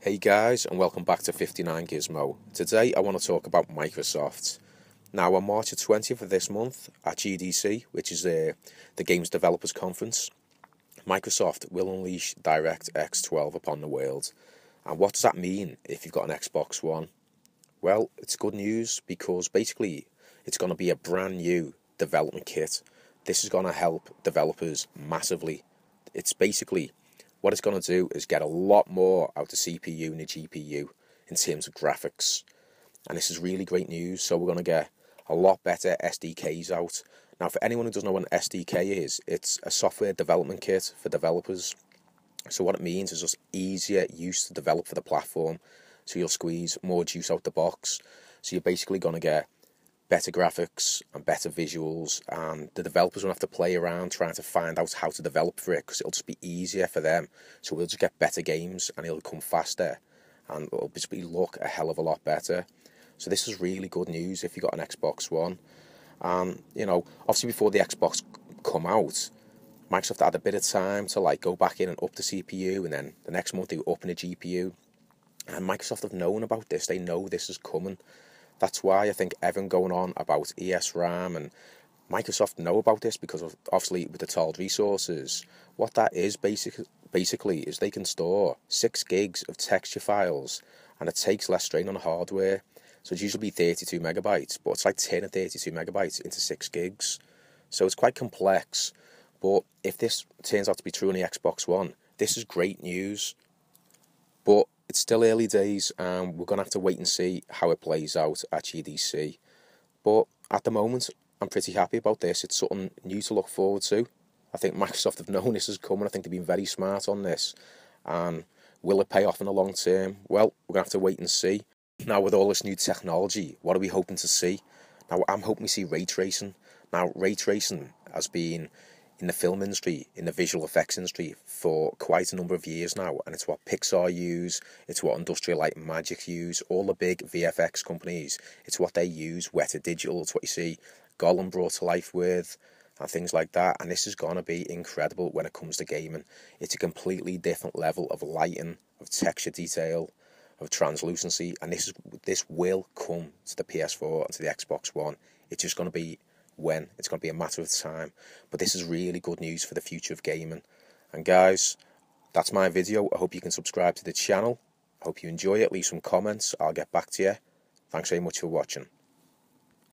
Hey guys, and welcome back to 59 Gizmo. Today I want to talk about Microsoft. Now, on March 20th of this month at GDC, which is uh, the Games Developers Conference, Microsoft will unleash DirectX 12 upon the world. And what does that mean if you've got an Xbox One? Well, it's good news because basically it's going to be a brand new development kit. This is going to help developers massively. It's basically what it's going to do is get a lot more out of CPU and the GPU in terms of graphics. And this is really great news. So we're going to get a lot better SDKs out. Now, for anyone who doesn't know what an SDK is, it's a software development kit for developers. So what it means is just easier use to develop for the platform. So you'll squeeze more juice out the box. So you're basically going to get better graphics and better visuals, and the developers won't have to play around trying to find out how to develop for it because it'll just be easier for them. So we'll just get better games and it'll come faster, and it'll just be look a hell of a lot better. So this is really good news if you got an Xbox One. Um, you know, obviously before the Xbox come out, Microsoft had a bit of time to like go back in and up the CPU, and then the next month they were upping the GPU. And Microsoft have known about this; they know this is coming. That's why I think Evan going on about ESRAM and Microsoft know about this because of obviously with the tiled resources. What that is basic, basically is they can store six gigs of texture files and it takes less strain on the hardware. So it's usually 32 megabytes, but it's like 10 and 32 megabytes into 6 gigs. So it's quite complex. But if this turns out to be true on the Xbox One, this is great news. It's still early days, and we're going to have to wait and see how it plays out at GDC. But at the moment, I'm pretty happy about this. It's something new to look forward to. I think Microsoft have known this is coming. I think they've been very smart on this. And will it pay off in the long term? Well, we're going to have to wait and see. Now, with all this new technology, what are we hoping to see? Now, I'm hoping we see ray tracing. Now, ray tracing has been in the film industry, in the visual effects industry for quite a number of years now, and it's what Pixar use, it's what Industrial Light and Magic use, all the big VFX companies, it's what they use, Weta Digital, it's what you see Gollum brought to life with, and things like that. And this is going to be incredible when it comes to gaming. It's a completely different level of lighting, of texture detail, of translucency, and this is this will come to the PS4 and to the Xbox One. It's just going to be when. It's going to be a matter of time. But this is really good news for the future of gaming. And guys, that's my video. I hope you can subscribe to the channel. I hope you enjoy it. Leave some comments. I'll get back to you. Thanks very much for watching.